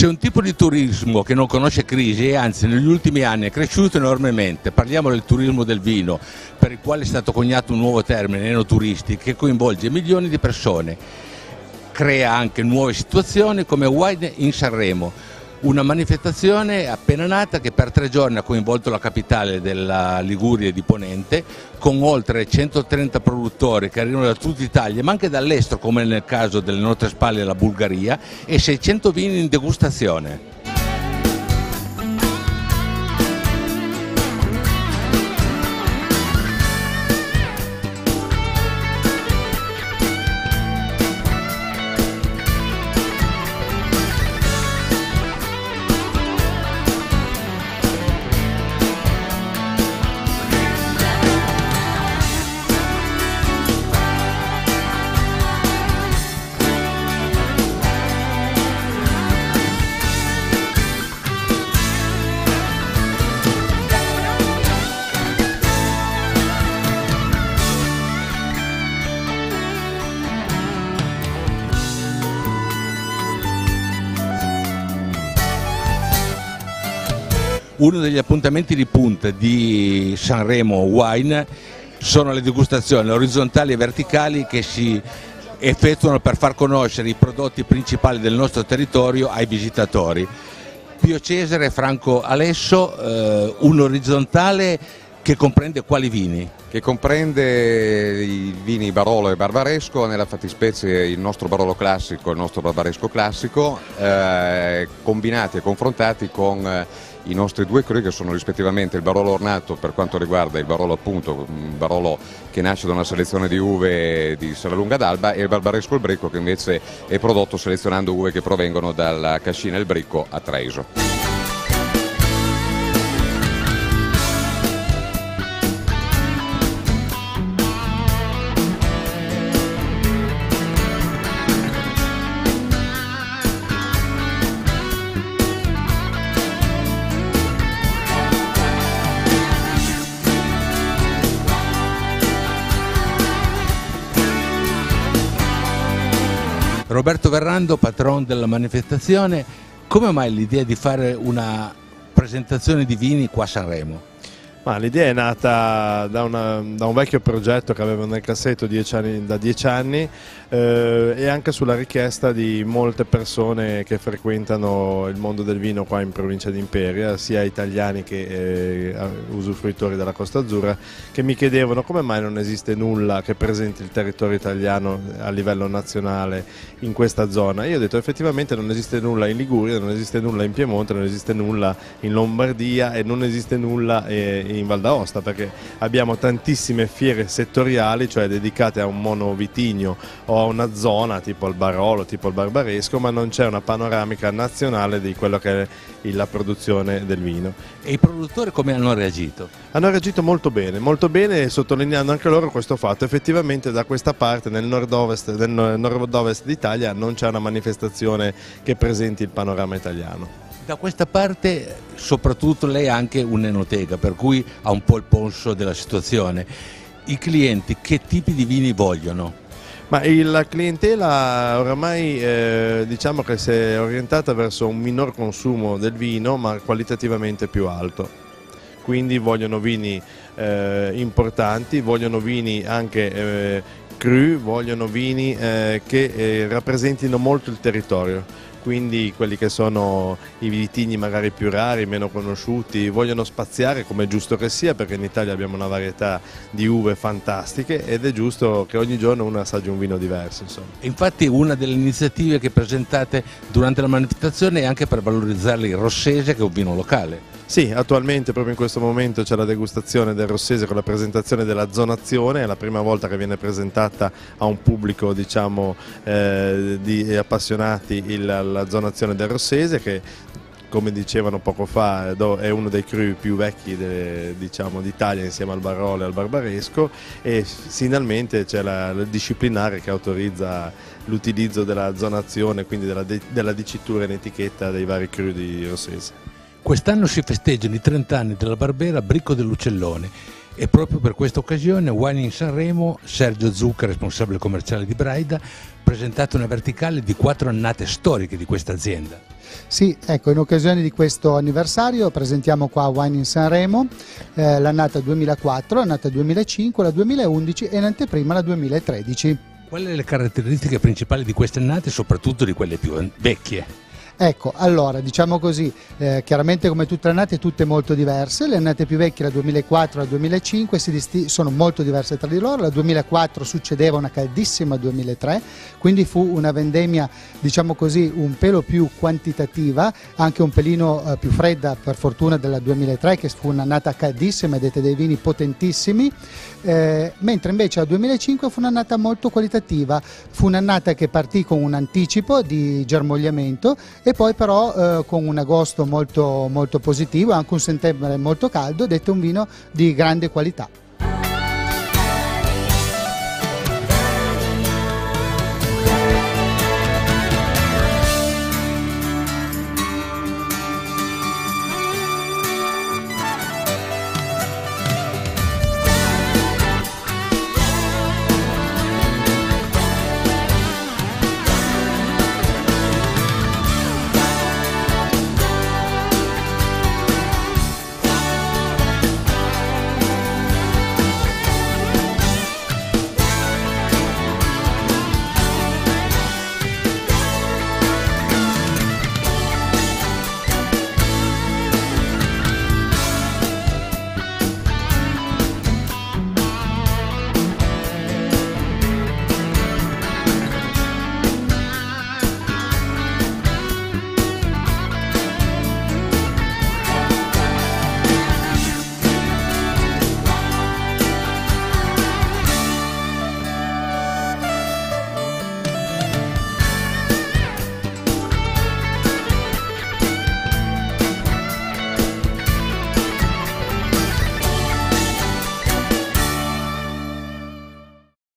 C'è un tipo di turismo che non conosce crisi e anzi negli ultimi anni è cresciuto enormemente. Parliamo del turismo del vino, per il quale è stato coniato un nuovo termine, enoturistic, che coinvolge milioni di persone. Crea anche nuove situazioni come Wine in Sanremo, una manifestazione appena nata che per tre giorni ha coinvolto la capitale della Liguria di Ponente con oltre 130 produttori che arrivano da tutta Italia ma anche dall'estero come nel caso delle nostre spalle la Bulgaria e 600 vini in degustazione. Uno degli appuntamenti di punta di Sanremo Wine sono le degustazioni orizzontali e verticali che si effettuano per far conoscere i prodotti principali del nostro territorio ai visitatori. Pio Cesare Franco Alesso, eh, un orizzontale che comprende quali vini? Che comprende i vini Barolo e Barbaresco, nella fattispecie il nostro Barolo classico e il nostro Barbaresco classico, eh, combinati e confrontati con eh, i nostri due cru che sono rispettivamente il Barolo ornato per quanto riguarda il Barolo appunto, un Barolo che nasce da una selezione di uve di Serralunga d'Alba e il Barbaresco il Bricco che invece è prodotto selezionando uve che provengono dalla Cascina e il Bricco a Treviso. Roberto Verrando, patron della manifestazione, come mai l'idea di fare una presentazione di vini qua a Sanremo? L'idea è nata da, una, da, un vecchio progetto che avevo nel cassetto dieci anni, da dieci anni eh, e anche sulla richiesta di molte persone che frequentano il mondo del vino qua in provincia di Imperia, sia italiani che eh, usufruitori della Costa Azzurra, che mi chiedevano come mai non esiste nulla che presenti il territorio italiano a livello nazionale in questa zona. Io ho detto effettivamente non esiste nulla in Liguria, non esiste nulla in Piemonte, non esiste nulla in Lombardia e non esiste nulla eh, in Val d'Aosta perché abbiamo tantissime fiere settoriali, cioè dedicate a un monovitigno o a una zona tipo il Barolo, tipo il Barbaresco, ma non c'è una panoramica nazionale di quello che è la produzione del vino. E i produttori come hanno reagito? Hanno reagito molto bene, molto bene sottolineando anche loro questo fatto. Effettivamente da questa parte, nel nord-ovest, nel nord d'Italia, non c'è una manifestazione che presenti il panorama italiano. Da questa parte soprattutto lei ha anche un'enoteca, per cui ha un po' il polso della situazione. I clienti che tipi di vini vogliono? Ma la clientela oramai eh, diciamo che si è orientata verso un minor consumo del vino ma qualitativamente più alto. Quindi vogliono vini eh, importanti, vogliono vini anche eh, cru, vogliono vini eh, che eh, rappresentino molto il territorio quindi quelli che sono i vitigni magari più rari, meno conosciuti, vogliono spaziare come è giusto che sia perché in Italia abbiamo una varietà di uve fantastiche ed è giusto che ogni giorno uno assaggi un vino diverso. Insomma. Infatti una delle iniziative che presentate durante la manifestazione è anche per valorizzare il rossese che è un vino locale. Sì, attualmente proprio in questo momento c'è la degustazione del Rossese con la presentazione della zonazione, è la prima volta che viene presentata a un pubblico diciamo, eh, di appassionati il, la zonazione del Rossese che come dicevano poco fa è uno dei cru più vecchi diciamo, d'Italia insieme al Barolo e al Barbaresco e finalmente c'è la, la disciplinare che autorizza l'utilizzo della zonazione, quindi della, della dicitura in etichetta dei vari cru di Rossese. Quest'anno si festeggiano i 30 anni della Barbera Bricco dell'Uccellone E proprio per questa occasione Wine in Sanremo, Sergio Zucca, responsabile commerciale di Braida, ha presentato una verticale di quattro annate storiche di questa azienda. Sì, ecco, in occasione di questo anniversario presentiamo qua Wine in Sanremo, eh, l'annata 2004, l'annata 2005, la 2011 e l'anteprima la 2013. Quali sono le caratteristiche principali di queste annate e soprattutto di quelle più vecchie? Ecco, allora diciamo così, eh, chiaramente come tutte le annate tutte molto diverse, le annate più vecchie, la 2004 e la 2005, sono molto diverse tra di loro, la 2004 succedeva una caldissima 2003, quindi fu una vendemmia diciamo così un pelo più quantitativa, anche un pelino eh, più fredda per fortuna della 2003 che fu un'annata caldissima e dette dei vini potentissimi, eh, mentre invece la 2005 fu un'annata molto qualitativa, fu un'annata che partì con un anticipo di germogliamento e poi però eh, con un agosto molto, molto positivo anche un settembre molto caldo, detto un vino di grande qualità.